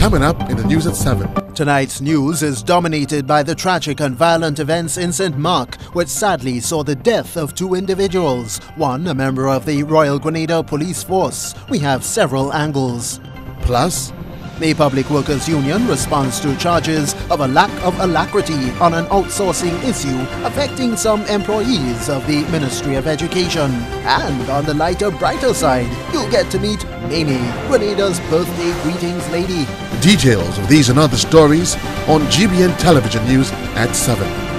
Coming up in the news at 7. Tonight's news is dominated by the tragic and violent events in St. Mark, which sadly saw the death of two individuals. One, a member of the Royal Grenada Police Force. We have several angles. Plus, the Public Workers Union responds to charges of a lack of alacrity on an outsourcing issue affecting some employees of the Ministry of Education. And on the lighter, brighter side, you'll get to meet Mamie, Grenada's birthday greetings lady. Details of these and other stories on GBN Television News at 7.